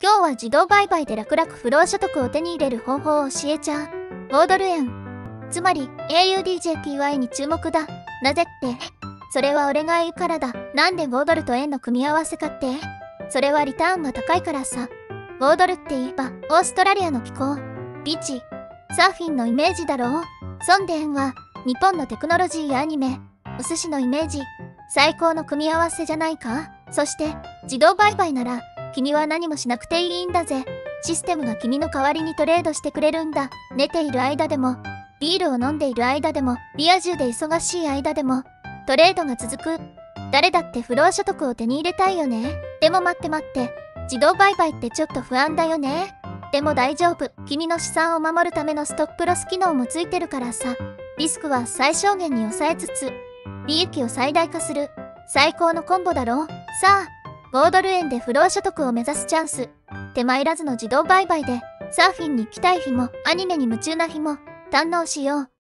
今日は自動売買で楽々不労所得を手に入れる方法を教えちゃう。5ドル円。つまり AUDJPY に注目だ。なぜって。それは俺が言うからだ。なんで5ドルと円の組み合わせかってそれはリターンが高いからさ。5ドルって言えば、オーストラリアの気候、ビーチ、サーフィンのイメージだろう。ソンデ円は、日本のテクノロジーやアニメ、お寿司のイメージ、最高の組み合わせじゃないか？そして、自動売買なら、君は何もしなくていいんだぜ。システムが君の代わりにトレードしてくれるんだ。寝ている間でも、ビールを飲んでいる間でも、リア充で忙しい間でも、トレードが続く。誰だって不労所得を手に入れたいよね。でも待って待って。自動売買ってちょっと不安だよね。でも大丈夫。君の資産を守るためのストップロス機能もついてるからさ。リスクは最小限に抑えつつ、利益を最大化する。最高のコンボだろう。さあ、5ドル円で不労所得を目指すチャンス。手間いらずの自動売買で、サーフィンに来たい日も、アニメに夢中な日も、堪能しよう。